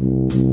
Mm-hmm.